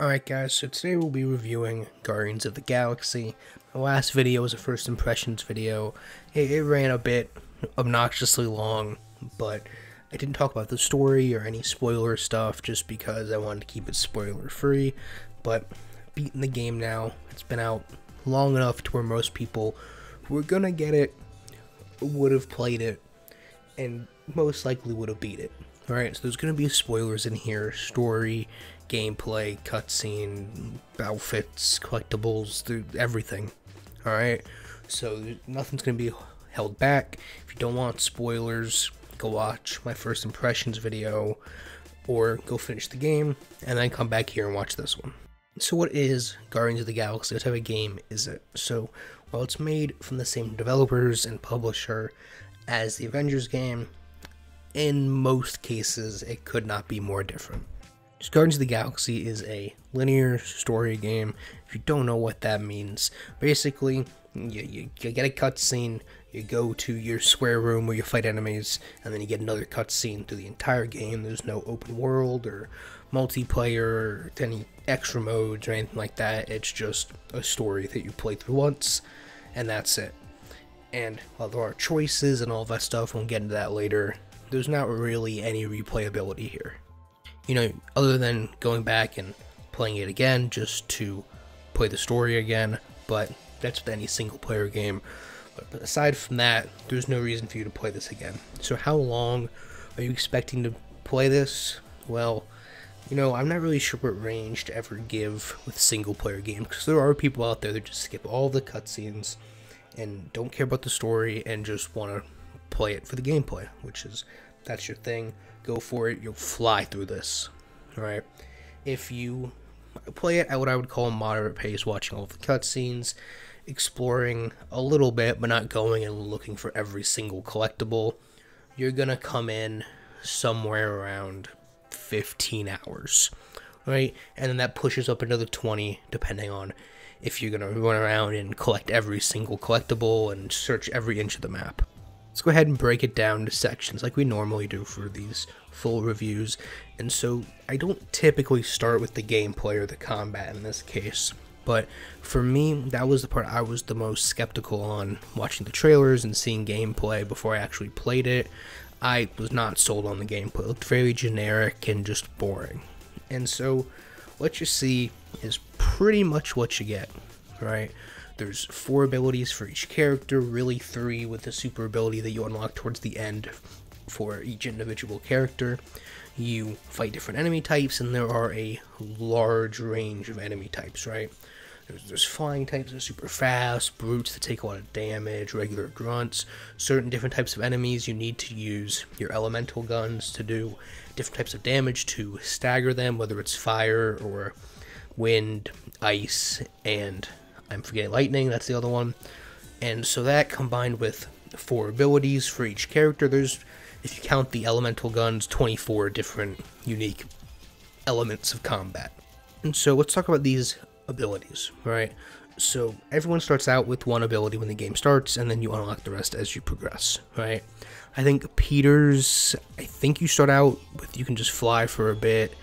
Alright guys, so today we'll be reviewing Guardians of the Galaxy. My last video was a first impressions video. It, it, ran a bit obnoxiously long, but I didn't talk about the story or any spoiler stuff just because I wanted to keep it spoiler free. But beating the game now, it's been out long enough to where most people who are gonna get it would have played it and most likely would have beat it. Alright, so there's gonna be spoilers in here, story, gameplay, cutscene, outfits, collectibles, everything. Alright, so nothing's gonna be held back. If you don't want spoilers, go watch my first impressions video or go finish the game and then come back here and watch this one. So what is Guardians of the Galaxy? What type of game is it? So, while it's made from the same developers and publisher as the Avengers game. In most cases, it could not be more different. Guardians of the Galaxy is a linear story game. If you don't know what that means, basically, you, you, you get a cutscene, you go to your square room where you fight enemies, and then you get another cutscene through the entire game. There's no open world or multiplayer or any extra modes or anything like that. It's just a story that you play through once, and that's it. And while there are choices and all that stuff, we'll get into that later, there's not really any replayability here. You know, other than going back and playing it again just to play the story again, but that's with any single player game. But aside from that, there's no reason for you to play this again. So, how long are you expecting to play this? Well, you know, I'm not really sure what range to ever give with single player games because there are people out there that just skip all the cutscenes and don't care about the story and just want to play it for the gameplay, which is that's your thing. Go for it. You'll fly through this. All right. If you play it at what I would call a moderate pace, watching all the cutscenes, exploring a little bit, but not going and looking for every single collectible, you're gonna come in somewhere around 15 hours, right? And then that pushes up another 20, depending on if you're gonna run around and collect every single collectible and search every inch of the map. Let's go ahead and break it down to sections like we normally do for these full reviews. And so I don't typically start with the gameplay or the combat in this case. But for me, that was the part I was the most skeptical on watching the trailers and seeing gameplay before I actually played it. I was not sold on the gameplay. It looked very generic and just boring. And so what you see is pretty much what you get, right? There's four abilities for each character, really three with the super ability that you unlock towards the end for each individual character. You fight different enemy types, and there are a large range of enemy types, right? There's, there's flying types that are super fast, brutes that take a lot of damage, regular grunts, certain different types of enemies you need to use your elemental guns to do different types of damage to stagger them, whether it's fire or wind, ice, and I'm forgetting lightning, that's the other one. And so that combined with four abilities for each character, there's, if you count the elemental guns, 24 different unique elements of combat. And so let's talk about these abilities, right? So everyone starts out with one ability when the game starts, and then you unlock the rest as you progress, right? I think Peter's, I think you start out with you can just fly for a bit.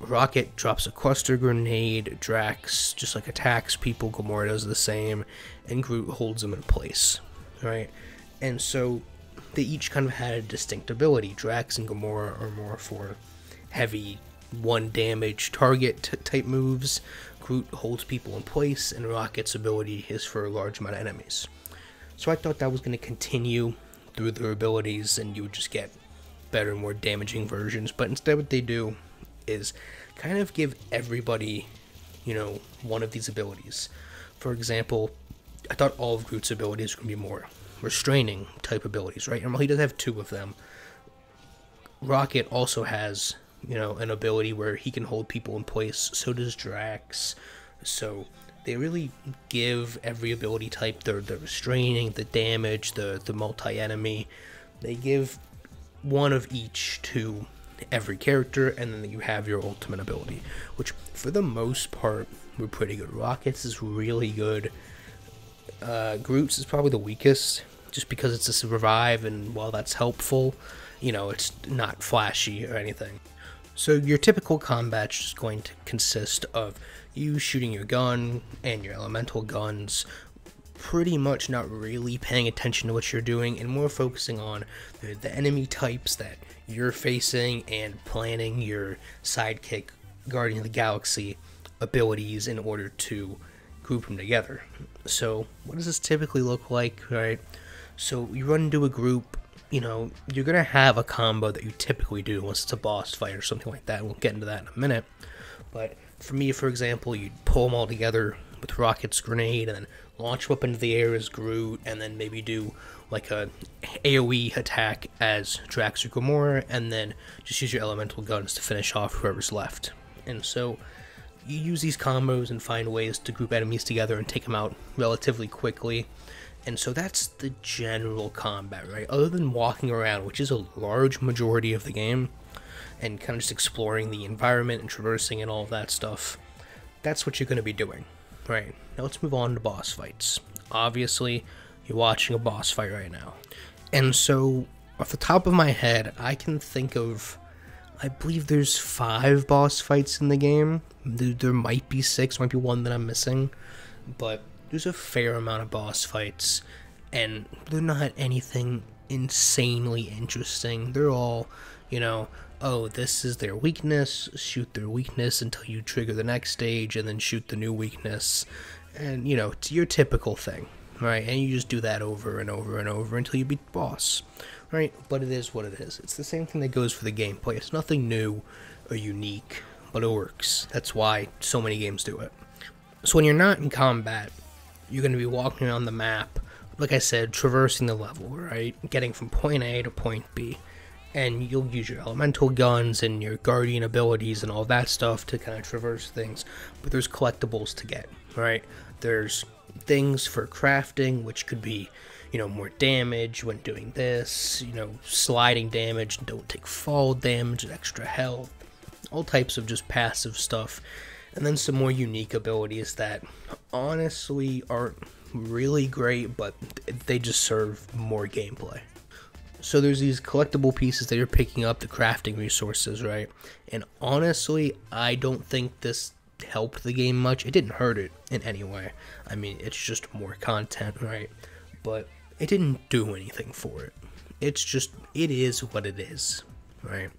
Rocket drops a cluster grenade, Drax just like attacks people, Gamora does the same, and Groot holds them in place, right? And so they each kind of had a distinct ability. Drax and Gamora are more for heavy one damage target type moves. Groot holds people in place, and Rocket's ability is for a large amount of enemies. So I thought that was going to continue through their abilities, and you would just get better, more damaging versions. But instead, what they do is kind of give everybody, you know, one of these abilities. For example, I thought all of Groot's abilities were going to be more restraining type abilities, right? And while he does have two of them, Rocket also has, you know, an ability where he can hold people in place. So does Drax. So they really give every ability type the, the restraining, the damage, the, the multi enemy. They give one of each to every character, and then you have your ultimate ability, which for the most part were pretty good. Rockets is really good. Uh, Groot's is probably the weakest, just because it's a survive, and while that's helpful, you know, it's not flashy or anything. So your typical combat's just going to consist of you shooting your gun and your elemental guns, pretty much not really paying attention to what you're doing and more focusing on the, the enemy types that you're facing and planning your sidekick Guardian of the Galaxy abilities in order to group them together. So, what does this typically look like, right? So, you run into a group, you know, you're going to have a combo that you typically do unless it's a boss fight or something like that. We'll get into that in a minute. But for me, for example, you'd pull them all together with Rocket's grenade and then launch up into the air as Groot and then maybe do like a AoE attack as Drax or Gamora and then just use your elemental guns to finish off whoever's left. And so you use these combos and find ways to group enemies together and take them out relatively quickly. And so that's the general combat, right? Other than walking around, which is a large majority of the game, and kind of just exploring the environment and traversing and all of that stuff, that's what you're going to be doing, right? Now let's move on to boss fights. Obviously, you're watching a boss fight right now. And so, off the top of my head, I can think of I believe there's five boss fights in the game. There might be six, might be one that I'm missing, but there's a fair amount of boss fights, and they're not anything insanely interesting. They're all, you know, oh, this is their weakness, shoot their weakness until you trigger the next stage, and then shoot the new weakness. And, you know, it's your typical thing, right? And you just do that over and over and over until you beat the boss right? But it is what it is. It's the same thing that goes for the gameplay. It's nothing new or unique, but it works. That's why so many games do it. So when you're not in combat, you're going to be walking around the map, like I said, traversing the level, right? Getting from point A to point B. And you'll use your elemental guns and your guardian abilities and all that stuff to kind of traverse things. But there's collectibles to get, right? There's things for crafting, which could be you know, more damage when doing this, you know, sliding damage, don't take fall damage, extra health, all types of just passive stuff. And then some more unique abilities that honestly aren't really great, but they just serve more gameplay. So there's these collectible pieces that you're picking up, the crafting resources, right? And honestly, I don't think this helped the game much. It didn't hurt it in any way. I mean, it's just more content, right? But it didn't do anything for it. It's just, it is what it is, right?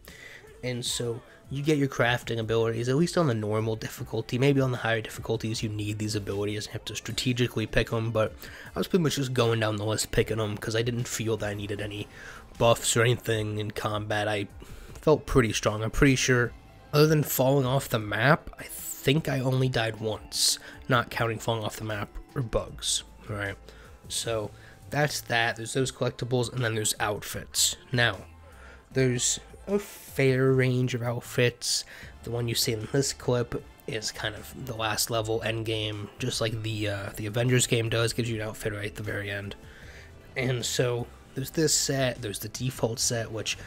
And so you get your crafting abilities, at least on the normal difficulty. Maybe on the higher difficulties, you need these abilities. You have to strategically pick them, but I was pretty much just going down the list picking them because I didn't feel that I needed any buffs or anything in combat. I felt pretty strong. I'm pretty sure, other than falling off the map, I think I only died once, not counting falling off the map or bugs, right? So that's that. There's those collectibles, and then there's outfits. Now, there's a fair range of outfits. The one you see in this clip is kind of the last level end game, just like the uh, the Avengers game does. Gives you an outfit right at the very end. And so there's this set. There's the default set, which,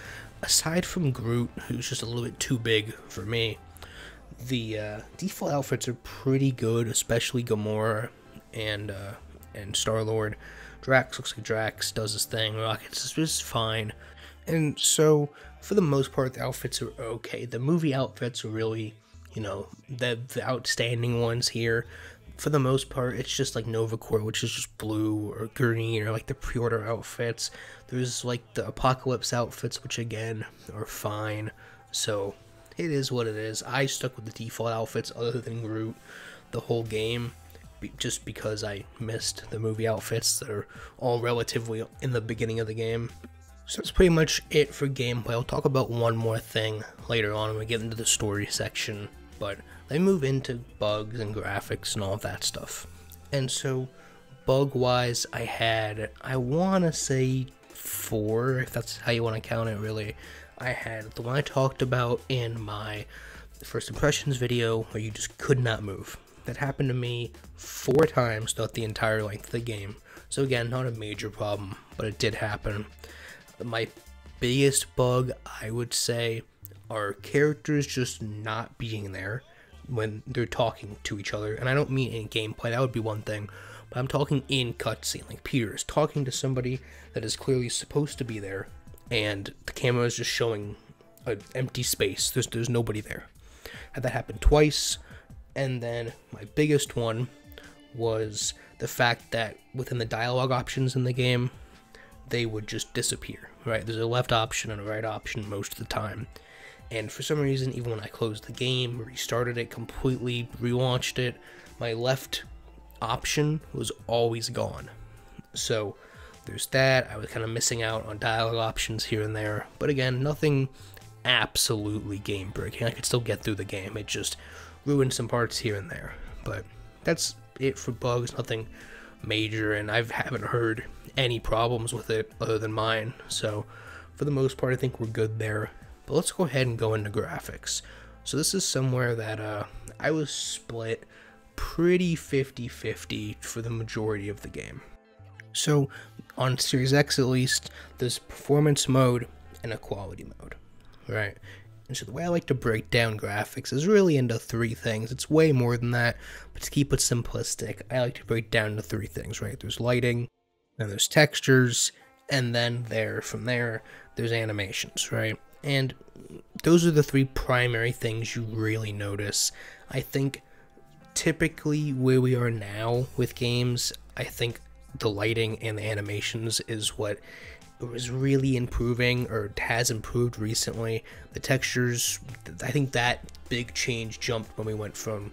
aside from Groot, who's just a little bit too big for me, the uh, default outfits are pretty good, especially Gamora and uh, and Star Lord. Drax looks like Drax does his thing. Rockets is just fine. And so, for the most part, the outfits are okay. The movie outfits are really, you know, the, the outstanding ones here. For the most part, it's just like Nova Corps, which is just blue or green, or like the pre order outfits. There's like the Apocalypse outfits, which again are fine. So, it is what it is. I stuck with the default outfits other than Groot the whole game just because I missed the movie outfits that are all relatively in the beginning of the game. So that's pretty much it for gameplay. I'll talk about one more thing later on when we get into the story section, but let me move into bugs and graphics and all that stuff. And so, bug wise, I had, I want to say four, if that's how you want to count it, really. I had the one I talked about in my first impressions video where you just could not move. That happened to me four times throughout the entire length of the game. So again, not a major problem, but it did happen. My biggest bug, I would say, are characters just not being there when they're talking to each other. And I don't mean in gameplay, that would be one thing. But I'm talking in cutscene. Like Peter is talking to somebody that is clearly supposed to be there, and the camera is just showing an empty space. There's there's nobody there. Had that happen twice, and then my biggest one was the fact that within the dialogue options in the game, they would just disappear. Right? There's a left option and a right option most of the time. And for some reason, even when I closed the game, restarted it completely, relaunched it, my left option was always gone. So there's that. I was kind of missing out on dialogue options here and there. But again, nothing absolutely game breaking. I could still get through the game. It just ruined some parts here and there. But that's it for bugs. Nothing major, and I haven't heard any problems with it other than mine. So for the most part, I think we're good there. But let's go ahead and go into graphics. So this is somewhere that uh, I was split pretty 50-50 for the majority of the game. So on Series X at least, there's performance mode and a quality mode, right? And so the way I like to break down graphics is really into three things. It's way more than that, but to keep it simplistic, I like to break down into three things, right? There's lighting, then there's textures, and then there, from there, there's animations, right? And those are the three primary things you really notice. I think typically where we are now with games, I think the lighting and the animations is what was really improving or has improved recently. The textures, I think that big change jumped when we went from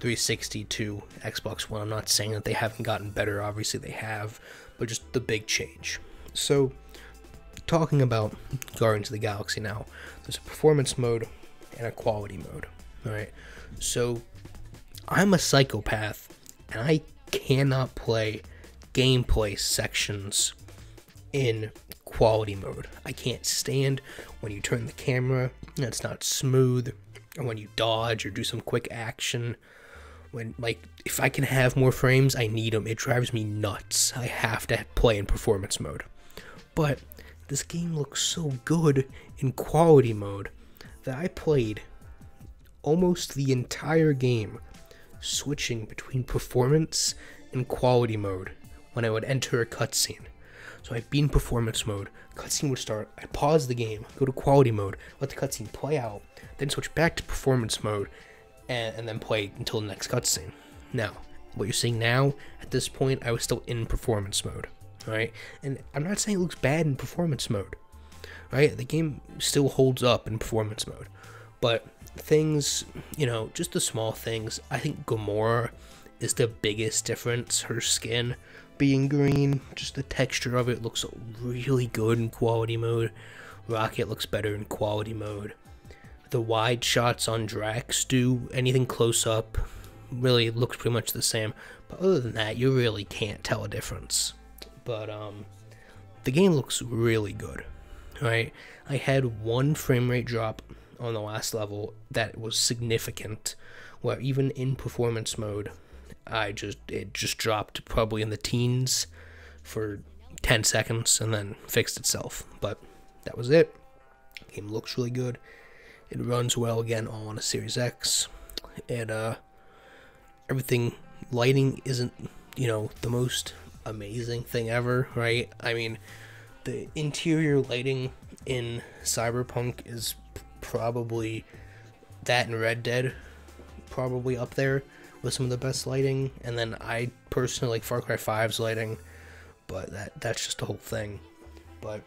360 to Xbox One. I'm not saying that they haven't gotten better, obviously they have, but just the big change. So, talking about Guardians of the Galaxy now, there's a performance mode and a quality mode. Alright, so I'm a psychopath and I cannot play gameplay sections in quality mode. I can't stand when you turn the camera and it's not smooth, or when you dodge or do some quick action. When, like, if I can have more frames, I need them. It drives me nuts. I have to play in performance mode. But this game looks so good in quality mode that I played almost the entire game switching between performance and quality mode when I would enter a cutscene. So I'd be in performance mode, cutscene would start, I'd pause the game, go to quality mode, let the cutscene play out, then switch back to performance mode, and, and then play until the next cutscene. Now, what you're seeing now, at this point, I was still in performance mode, right? And I'm not saying it looks bad in performance mode, right? The game still holds up in performance mode, but things, you know, just the small things. I think Gamora is the biggest difference. Her skin being green, just the texture of it looks really good in quality mode. Rocket looks better in quality mode. The wide shots on Drax do anything close up really looks pretty much the same. But other than that, you really can't tell a difference. But um the game looks really good. Right? I had one frame rate drop on the last level that was significant, where even in performance mode, I just it just dropped probably in the teens for 10 seconds and then fixed itself. But that was it. Game looks really good. It runs well again all on a Series X. And uh everything lighting isn't, you know, the most amazing thing ever, right? I mean, the interior lighting in Cyberpunk is probably that and Red Dead, probably up there with some of the best lighting. And then I personally like Far Cry 5's lighting, but that that's just the whole thing. But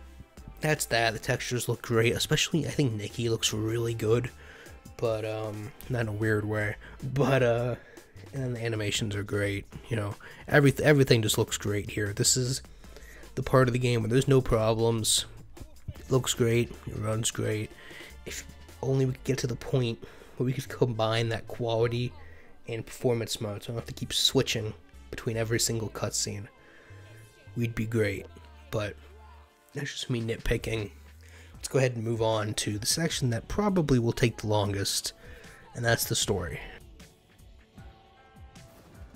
that's that. The textures look great, especially I think Nikki looks really good, but um, not in a weird way. But uh, and the animations are great. You know, everything everything just looks great here. This is the part of the game where there's no problems. It looks great. It runs great if only we could get to the point where we could combine that quality and performance mode, so I don't have to keep switching between every single cutscene, we'd be great. But that's just me nitpicking. Let's go ahead and move on to the section that probably will take the longest, and that's the story.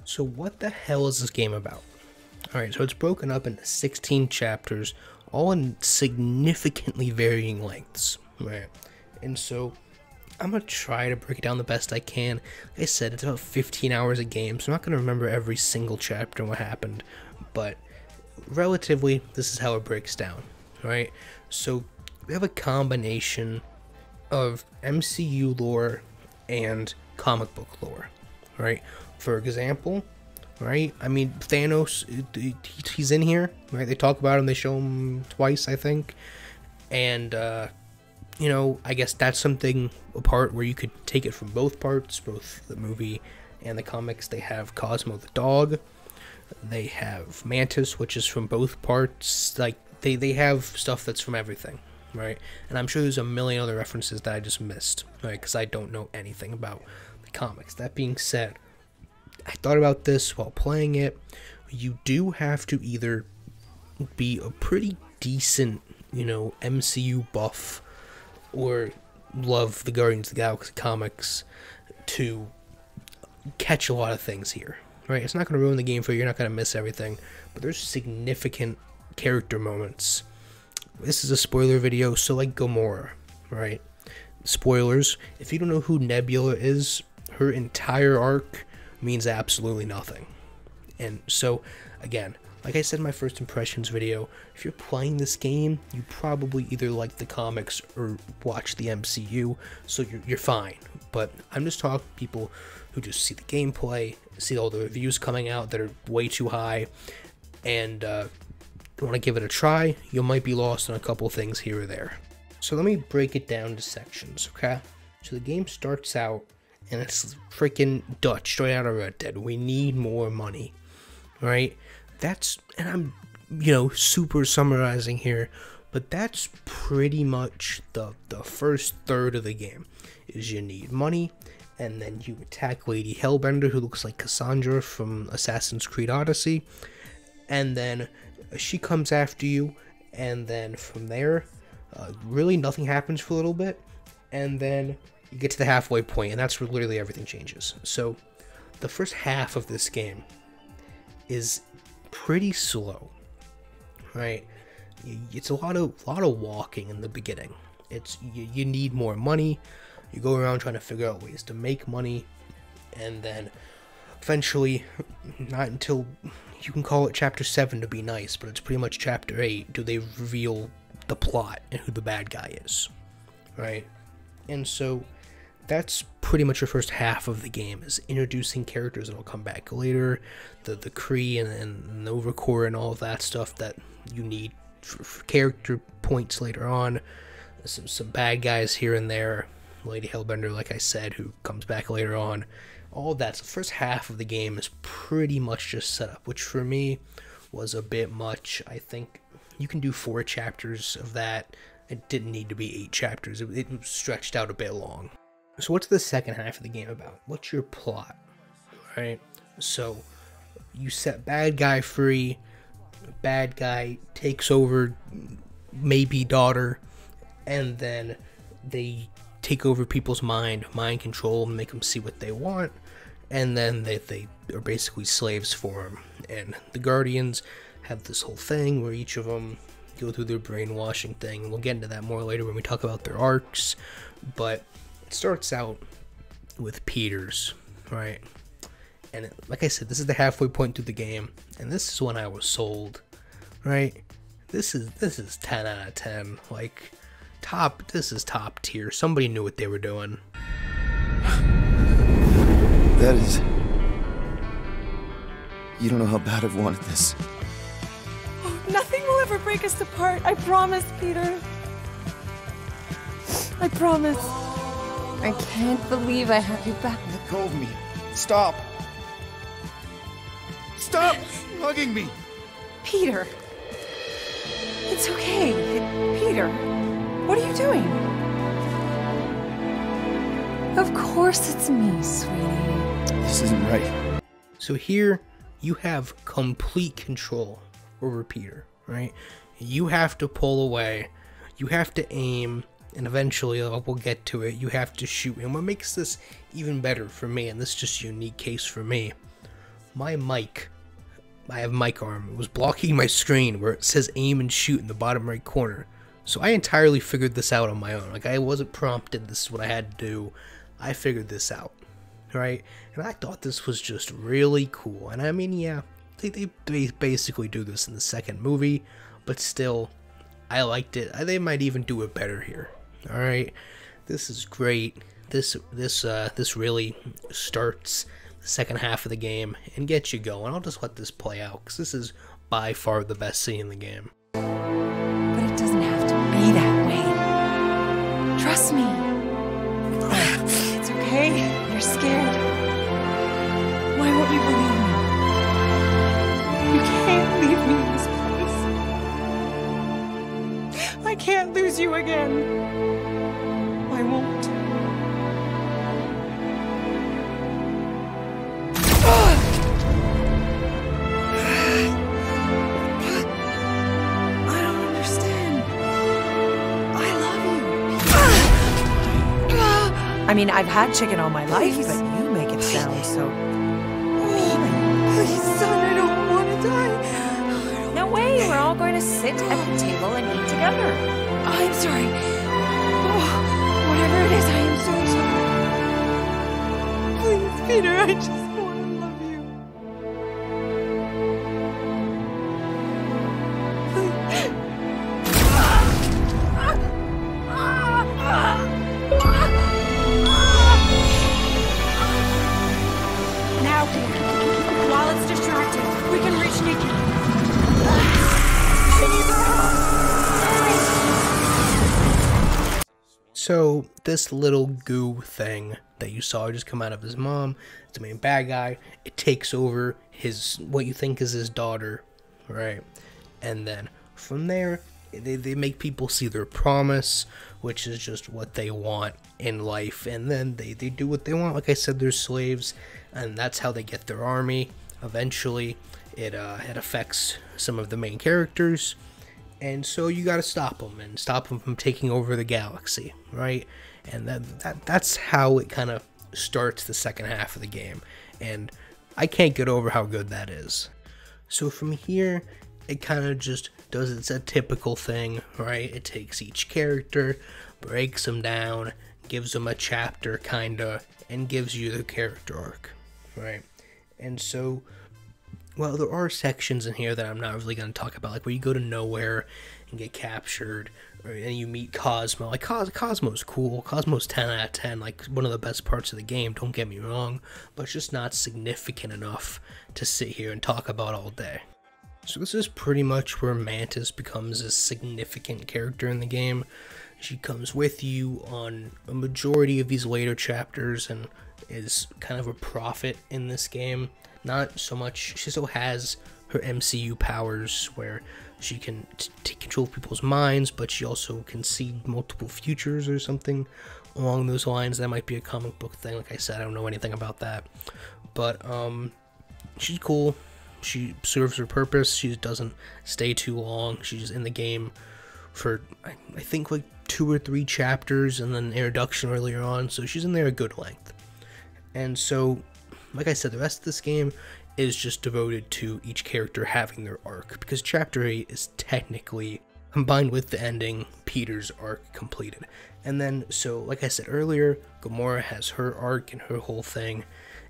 So, what the hell is this game about? Alright, so it's broken up into 16 chapters, all in significantly varying lengths. Right. And so I'm gonna try to break it down the best I can. Like I said, it's about 15 hours a game, so I'm not gonna remember every single chapter and what happened, but relatively, this is how it breaks down, right? So we have a combination of MCU lore and comic book lore, right? For example, right? I mean, Thanos, he's in here, right? They talk about him, they show him twice, I think. And, uh, you know, I guess that's something, a part where you could take it from both parts, both the movie and the comics. They have Cosmo the dog, they have Mantis, which is from both parts. Like, they, they have stuff that's from everything, right? And I'm sure there's a million other references that I just missed, right? Because I don't know anything about the comics. That being said, I thought about this while playing it. You do have to either be a pretty decent, you know, MCU buff or love the Guardians of the Galaxy comics to catch a lot of things here. Right? It's not going to ruin the game for you. You're not going to miss everything, but there's significant character moments. This is a spoiler video, so like Gamora, right? Spoilers. If you don't know who Nebula is, her entire arc means absolutely nothing. And so, again, like I said in my first impressions video, if you're playing this game, you probably either like the comics or watch the MCU, so you're, you're fine. But I'm just talking people who just see the gameplay, see all the reviews coming out that are way too high, and uh, want to give it a try, you might be lost on a couple things here or there. So let me break it down to sections, okay? So the game starts out and it's freaking Dutch straight out of Red Dead. We need more money, right? That's and I'm you know super summarizing here, but that's pretty much the the first third of the game. Is you need money, and then you attack Lady Hellbender, who looks like Kassandra from Assassin's Creed Odyssey, and then she comes after you, and then from there, uh, really nothing happens for a little bit, and then you get to the halfway point, and that's where literally everything changes. So, the first half of this game is pretty slow, right? It's a lot of lot of walking in the beginning. It's you, you need more money. You go around trying to figure out ways to make money, and then eventually, not until you can call it chapter seven to be nice, but it's pretty much chapter eight. Do they reveal the plot and who the bad guy is, right? And so that's pretty much your first half of the game is introducing characters that'll come back later the the Kree and, and Nova Corps and all of that stuff that you need for, for character points later on. Some, some bad guys here and there Lady Hellbender like I said who comes back later on. All that. So the first half of the game is pretty much just set up which for me was a bit much. I think you can do four chapters of that. It didn't need to be eight chapters. It, it stretched out a bit long so what's the second half of the game about? What's your plot? Right? So you set bad guy free, bad guy takes over maybe daughter, and then they take over people's mind, mind control, make them see what they want, and then they, they are basically slaves for them. And the Guardians have this whole thing where each of them go through their brainwashing thing. We'll get into that more later when we talk about their arcs. But it starts out with Peters, right? And it, like I said, this is the halfway point through the game, and this is when I was sold, right? This is this is 10 out of 10. Like top this is top tier. Somebody knew what they were doing. That is You don't know how bad I've wanted this. Oh, nothing will ever break us apart. I promise, Peter. I promise. I can't believe I have you back. Let go of me. Stop. Stop hugging me. Peter. It's okay. Peter, what are you doing? Of course it's me, sweetie. This isn't right. So here you have complete control over Peter, right? You have to pull away. You have to aim and eventually we'll get to it, you have to shoot. And what makes this even better for me, and this is just a unique case for me, my mic, I have mic arm, it was blocking my screen where it says aim and shoot in the bottom right corner. So I entirely figured this out on my own. Like I wasn't prompted, this is what I had to do. I figured this out, right? And I thought this was just really cool. And I mean, yeah, they, they, they basically do this in the second movie, but still, I liked it. They might even do it better here. All right. this is great. This this uh this really starts the second half of the game and gets you going. I'll just let this play out because this is by far the best scene in the game. Lose you again. I won't. I don't understand. I love you. I mean, I've had chicken all my life, but you make it sound so. Oh, please, son, I don't want to die. No way, we're all going to sit at the table and eat together. I'm sorry. Oh, whatever it is, I am so sorry. Please, Peter, I just this little goo thing that you saw just come out of his mom, it's the main bad guy. It takes over his what you think is his daughter, right? And then from there, they, they make people see their promise, which is just what they want in life, and then they, they do what they want. Like I said, they're slaves, and that's how they get their army. Eventually, it uh, it affects some of the main characters and so you got to stop them and stop them from taking over the galaxy, right? And that, that that's how it kind of starts the second half of the game, and I can't get over how good that is. So from here, it kind of just does its typical thing, right? It takes each character, breaks them down, gives them a chapter, kinda, and gives you the character arc, right? And so well, there are sections in here that I'm not really going to talk about, like where you go to nowhere and get captured, or, and you meet Cosmo. Like Cos- Cosmo's cool. Cosmo's 10 out of 10, like one of the best parts of the game. Don't get me wrong, but it's just not significant enough to sit here and talk about all day. So this is pretty much where Mantis becomes a significant character in the game. She comes with you on a majority of these later chapters and is kind of a prophet in this game. Not so much, she still has her MCU powers where she can take control of people's minds, but she also can see multiple futures or something along those lines. That might be a comic book thing. Like I said, I don't know anything about that. But, um, she's cool. She serves her purpose. She doesn't stay too long. She's in the game for I, I think like two or three chapters and then introduction earlier on. So she's in there a good length. And so, like I said, the rest of this game is just devoted to each character having their arc because chapter 8 is technically combined with the ending Peter's arc completed. And then so like I said earlier, Gamora has her arc and her whole thing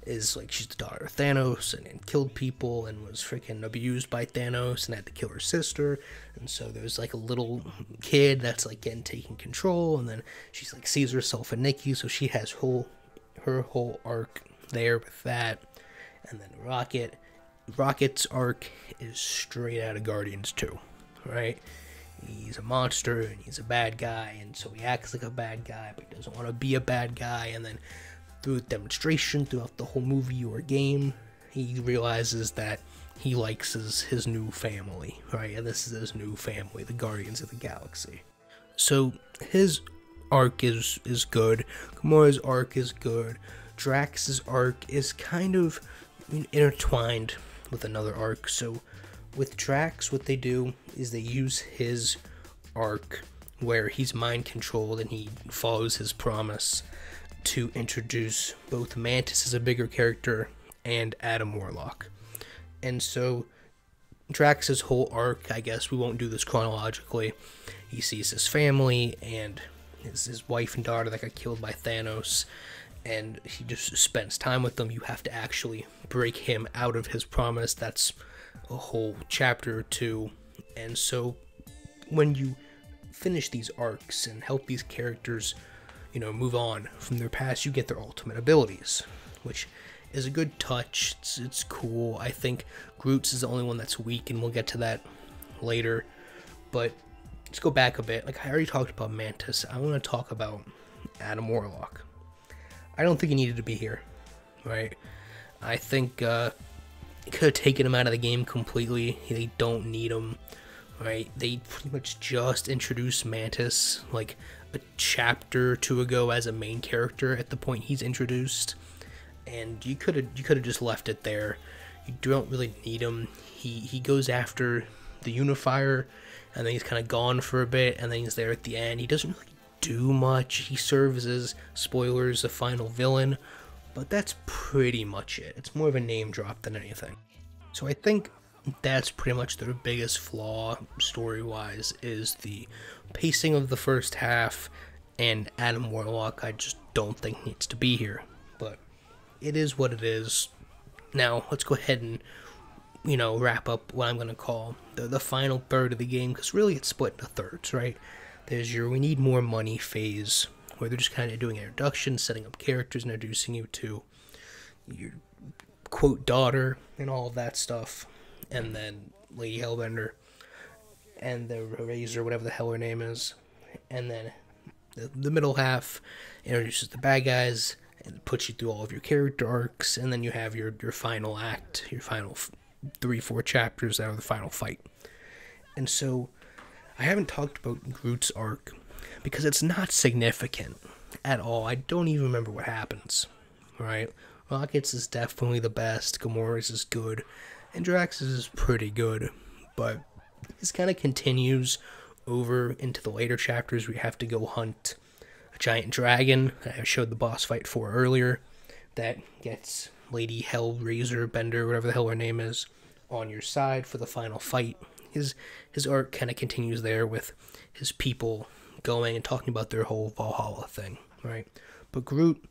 is like she's the daughter of Thanos and, and killed people and was freaking abused by Thanos and had to kill her sister. And so there's like a little kid that's like getting taken control and then she's like sees herself in Nikki, so she has whole her whole arc there with that. And then Rocket Rocket's arc is straight out of Guardians 2, right? He's a monster and he's a bad guy, and so he acts like a bad guy, but he doesn't want to be a bad guy. And then through demonstration throughout the whole movie or game, he realizes that he likes his, his new family, right? And this is his new family, the Guardians of the Galaxy. So his arc is is good. Gamora's arc is good. Drax's arc is kind of intertwined with another arc. So with Drax, what they do is they use his arc where he's mind controlled and he follows his promise to introduce both Mantis as a bigger character and Adam Warlock. And so Drax's whole arc, I guess we won't do this chronologically. He sees his family and his, his wife and daughter that got killed by Thanos, and he just spends time with them. You have to actually break him out of his promise. That's a whole chapter or two. And so when you finish these arcs and help these characters, you know, move on from their past, you get their ultimate abilities, which is a good touch. It's, it's cool. I think Groot's is the only one that's weak, and we'll get to that later. But let's go back a bit. Like I already talked about Mantis. I want to talk about Adam Warlock. I don't think he needed to be here, right? I think uh, could have taken him out of the game completely. They don't need him, right? They pretty much just introduced Mantis like a chapter or two ago as a main character at the point he's introduced, and you could have you could have just left it there. You don't really need him. He he goes after the Unifier, and then he's kind of gone for a bit, and then he's there at the end. He doesn't really do much. He serves as spoilers, a final villain, but that's pretty much it. It's more of a name drop than anything. So I think that's pretty much their biggest flaw story wise is the pacing of the first half and Adam Warlock I just don't think needs to be here. But it is what it is. Now let's go ahead and you know wrap up what I'm gonna call the the final third of the game because really it's split into thirds, right? There's your we need more money phase where they're just kind of doing introductions, setting up characters, introducing you to your quote daughter and all of that stuff, and then Lady Hellbender and the Razor, whatever the hell her name is, and then the, the middle half introduces the bad guys and puts you through all of your character arcs, and then you have your your final act, your final three four chapters that are the final fight, and so I haven't talked about Groot's arc because it's not significant at all. I don't even remember what happens. Right? Rockets is definitely the best. Gamora's is good, and Drax's is pretty good, but this kind of continues over into the later chapters. We have to go hunt a giant dragon I showed the boss fight for earlier. That gets Lady Hellraiser Bender, whatever the hell her name is, on your side for the final fight his his arc kind of continues there with his people going and talking about their whole Valhalla thing, right? But Groot,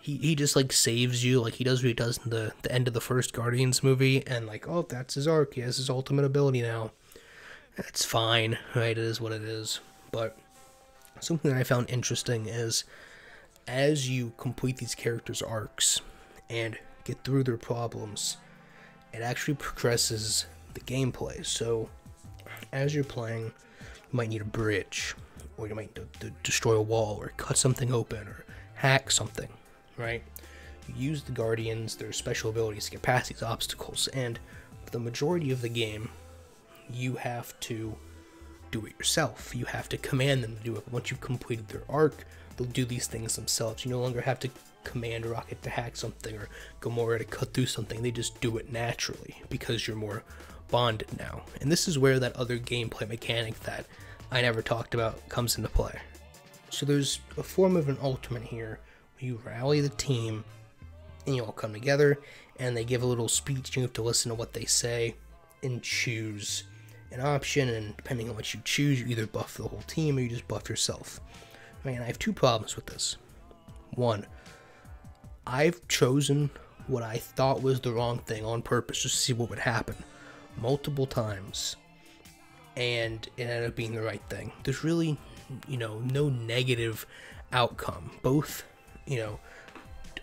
he, he just like saves you, like he does what he does in the the end of the first Guardians movie, and like oh that's his arc, he has his ultimate ability now. That's fine, right? It is what it is. But something that I found interesting is as you complete these characters' arcs and get through their problems, it actually progresses the gameplay. So as you're playing, you might need a bridge, or you might d- d- destroy a wall, or cut something open, or hack something, right? You use the Guardians, their special abilities to get past these obstacles, and for the majority of the game, you have to do it yourself. You have to command them to do it. Once you've completed their arc, they'll do these things themselves. You no longer have to command Rocket to hack something or Gamora to cut through something. They just do it naturally because you're more bonded now. And this is where that other gameplay mechanic that I never talked about comes into play. So there's a form of an ultimate here where you rally the team and you all come together and they give a little speech. You have to listen to what they say and choose an option. And depending on what you choose, you either buff the whole team or you just buff yourself. Man, I have two problems with this. One, I've chosen what I thought was the wrong thing on purpose just to see what would happen multiple times and it ended up being the right thing. There's really, you know, no negative outcome. Both, you know,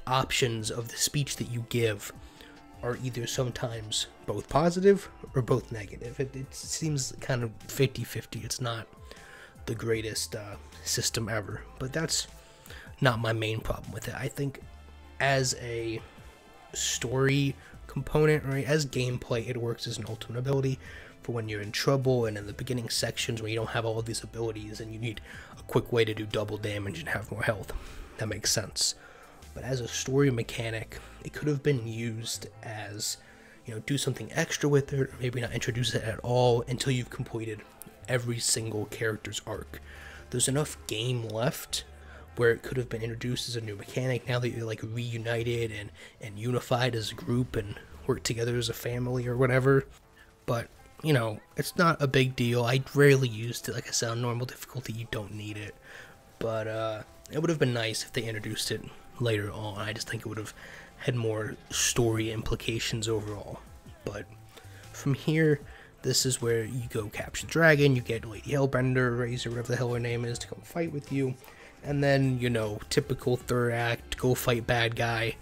options of the speech that you give are either sometimes both positive or both negative. It, it seems kind of 50 50. It's not the greatest uh, system ever, but that's not my main problem with it. I think as a story component, right? As gameplay, it works as an ultimate ability for when you're in trouble and in the beginning sections where you don't have all these abilities and you need a quick way to do double damage and have more health. That makes sense. But as a story mechanic, it could have been used as, you know, do something extra with it, or maybe not introduce it at all until you've completed every single character's arc. There's enough game left where it could have been introduced as a new mechanic. Now that you're like reunited and and unified as a group and work together as a family or whatever. But you know it's not a big deal. I rarely used it. Like i said on normal difficulty you don't need it. But uh it would have been nice if they introduced it later on. I just think it would have had more story implications overall. But from here this is where you go capture the dragon you get lady hellbender razor whatever the hell her name is to come fight with you And then, you know, typical third act, go fight bad guy,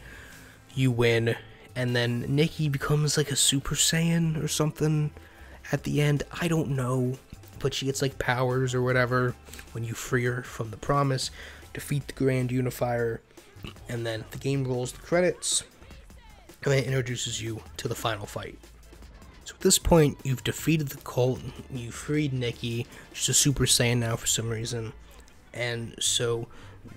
you win, and then Nikki becomes like a Super Saiyan or something at the end. I don't know, but she gets like powers or whatever when you free her from the promise, defeat the Grand Unifier, and then the game rolls the credits, and then introduces you to the final fight. So at this point, you've defeated the cult, you freed Nikki, she's a Super Saiyan now for some reason, and so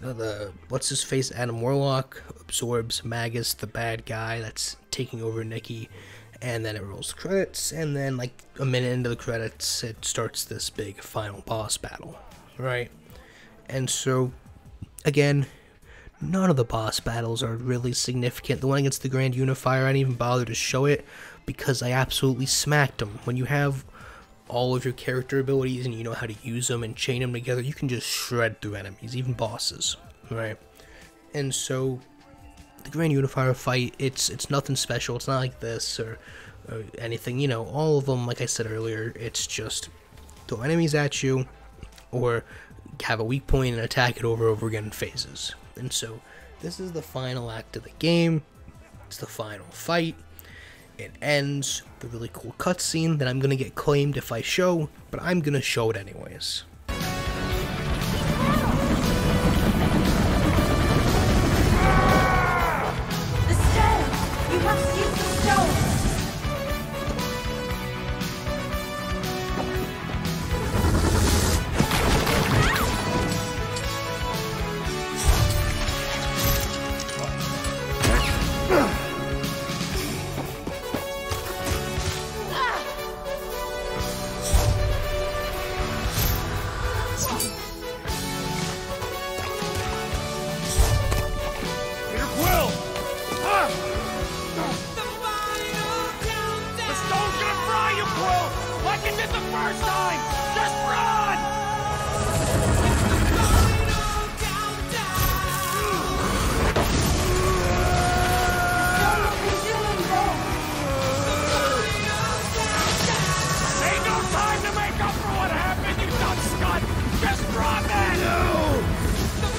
the, what's his face Adam Warlock absorbs Magus, the bad guy that's taking over Nikki, and then it rolls credits, and then like a minute into the credits, it starts this big final boss battle, right? And so again, none of the boss battles are really significant. The one against the Grand Unifier, I didn't even bother to show it because I absolutely smacked him. When you have all of your character abilities and you know how to use them and chain them together, you can just shred through enemies, even bosses, right? And so the Grand Unifier fight, it's it's nothing special. It's not like this or, or anything. You know, all of them, like I said earlier, it's just throw enemies at you or have a weak point and attack it over and over again in phases. And so this is the final act of the game. It's the final fight. It ends the really cool cutscene that I'm gonna get claimed if I show, but I'm gonna show it anyways.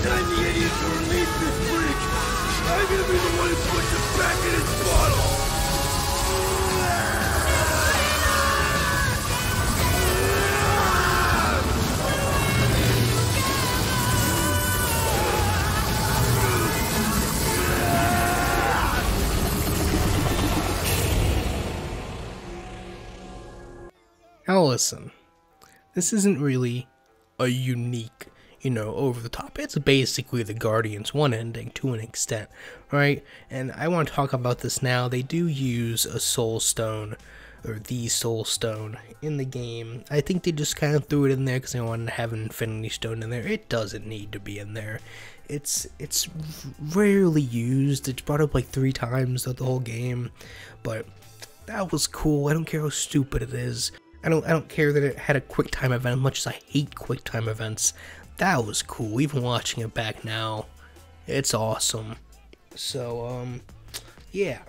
I'm the idiot who released this freak! I'm gonna be the one who puts it back in its bottle! Now listen, this isn't really a unique, you know, over the top. It's basically the Guardians 1 ending to an extent, right? And I want to talk about this now. They do use a Soul Stone, or the Soul Stone, in the game. I think they just kind of threw it in there because they wanted to have an Infinity Stone in there. It doesn't need to be in there. It's it's rarely used. It's brought up like three times throughout the whole game, but that was cool. I don't care how stupid it is. I don't I don't care that it had a quick time event as much as I hate quick time events. That was cool. Even watching it back now, it's awesome. So um yeah.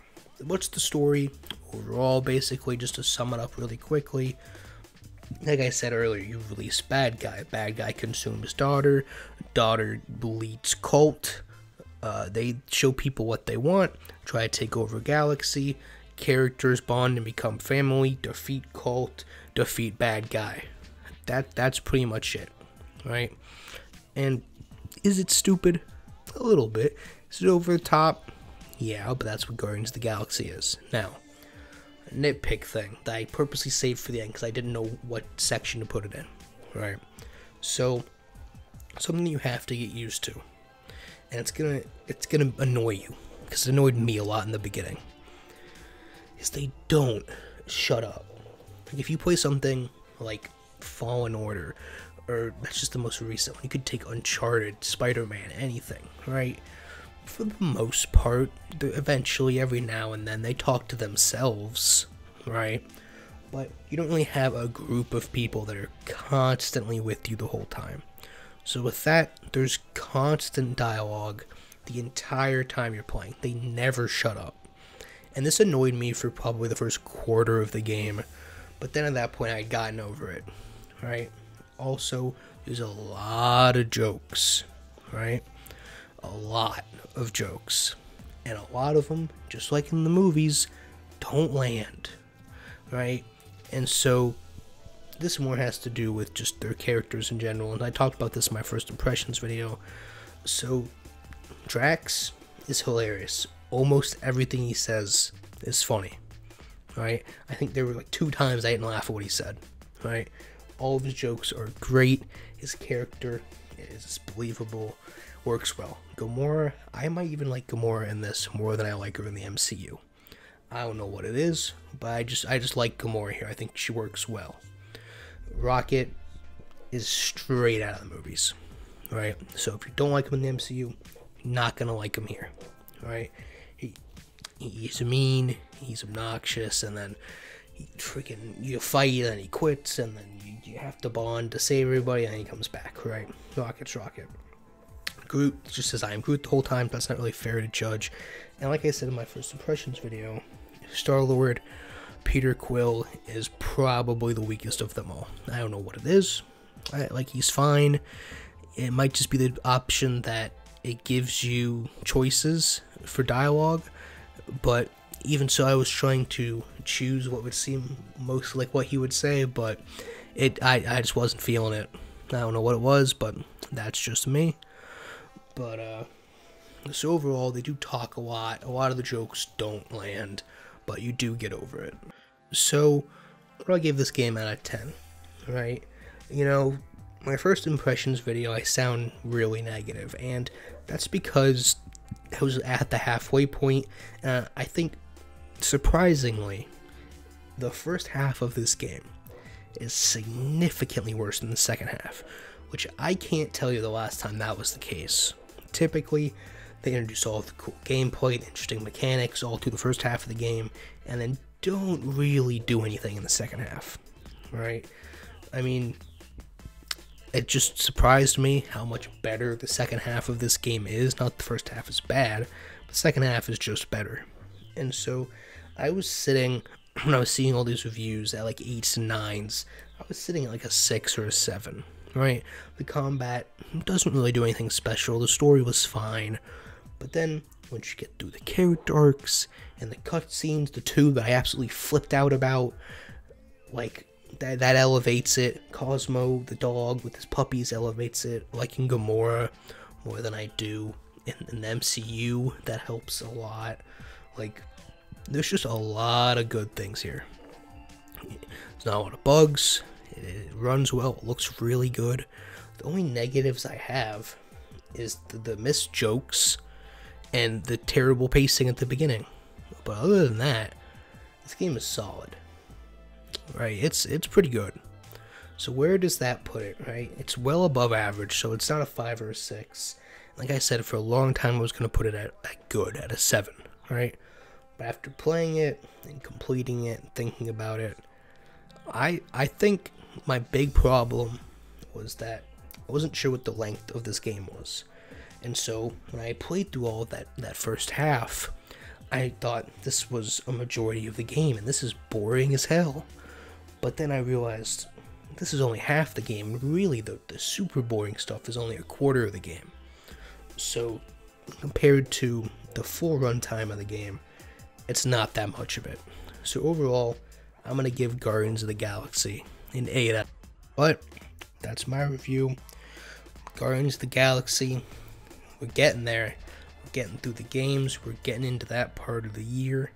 What's the story overall basically just to sum it up really quickly? Like I said earlier, you release bad guy. Bad guy consumes daughter. Daughter leads cult. Uh, they show people what they want. Try to take over galaxy. Characters bond and become family. Defeat cult. Defeat bad guy. That that's pretty much it, right? And is it stupid? A little bit. Is it over the top? Yeah, but that's what Guardians of the Galaxy is. Now, nitpick thing that I purposely saved for the end because I didn't know what section to put it in. Right. So something you have to get used to. And it's gonna it's gonna annoy you. Because it annoyed me a lot in the beginning. Is they don't shut up. Like if you play something like Fallen Order, or that's just the most recent one, you could take Uncharted, Spider-Man, anything, right? for the most part, eventually, every now and then, they talk to themselves, right? But you don't really have a group of people that are constantly with you the whole time. So, with that, there's constant dialogue the entire time you're playing. They never shut up. And this annoyed me for probably the first quarter of the game, but then at that point, I had gotten over it, right? Also, there's a lot of jokes, right? A lot of jokes. And a lot of them, just like in the movies, don't land, right? And so this more has to do with just their characters in general. And I talked about this in my first impressions video. So Drax is hilarious. Almost everything he says is funny, right? I think there were like two times I didn't laugh at what he said, right? All of his jokes are great. His character is believable, works well. Gamora, I might even like Gamora in this more than I like her in the MCU. I don't know what it is, but I just I just like Gamora here. I think she works well. Rocket is straight out of the movies, right? So if you don't like him in the MCU, not gonna like him here, right? He he's mean, he's obnoxious, and then he freaking you fight and he quits, and then you, you have to bond to save everybody, and he comes back, right? Rocket's Rocket. Groot just says I am Groot the whole time. That's not really fair to judge. And like I said in my first impressions video, Star Lord, Peter Quill is probably the weakest of them all. I don't know what it is. I, like he's fine. It might just be the option that it gives you choices for dialogue, but even so, I was trying to choose what would seem most like what he would say, but it I, I just wasn't feeling it. I don't know what it was, but that's just me. But uh, so overall, they do talk a lot. A lot of the jokes don't land, but you do get over it. So, what do I give this game out of 10? Right? You know, my first impressions video, I sound really negative, and that's because I was at the halfway point. I think, surprisingly, the first half of this game is significantly worse than the second half, which I can't tell you the last time that was the case. Typically, they introduce all the cool gameplay, the interesting mechanics all through the first half of the game, and then don't really do anything in the second half, right? I mean, it just surprised me how much better the second half of this game is. Not the first half is bad, but the second half is just better. And so I was sitting when I was seeing all these reviews at like eights and nines, I was sitting at like a six or a seven, right? The combat doesn't really do anything special. The story was fine. But then once you get through the character arcs and the cutscenes, the two that I absolutely flipped out about, like that that elevates it. Cosmo, the dog with his puppies, elevates it. Liking Gamora more than I do in, in the MCU, that helps a lot. Like, there's just a lot of good things here. It's not a lot of bugs. It, runs well. It looks really good. The only negatives I have is the, the missed jokes and the terrible pacing at the beginning. But other than that, this game is solid. Right? It's it's pretty good. So where does that put it, right? It's well above average, so it's not a 5 or a 6. Like I said, for a long time I was going to put it at, at good, at a 7, right? But after playing it and completing it and thinking about it, I I think my big problem was that I wasn't sure what the length of this game was. And so when I played through all that, that first half, I thought this was a majority of the game and this is boring as hell. But then I realized this is only half the game. Really, the, the super boring stuff is only a quarter of the game. So compared to the full runtime of the game, it's not that much of it. So overall, I'm gonna give Guardians of the Galaxy an 8 out. But that's my review. Guardians of the Galaxy we're getting there. We're getting through the games. We're getting into that part of the year.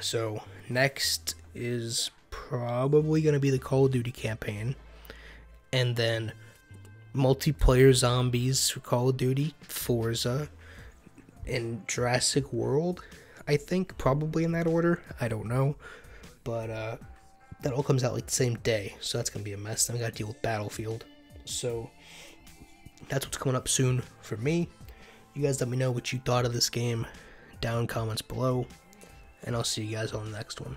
So next is probably going to be the Call of Duty campaign, and then multiplayer zombies for Call of Duty, Forza, and Jurassic World. I think probably in that order. I don't know, but uh, that all comes out like the same day, so that's gonna be a mess. Then I gotta deal with Battlefield. So that's what's coming up soon for me. You guys let me know what you thought of this game down comments below, and I'll see you guys on the next one.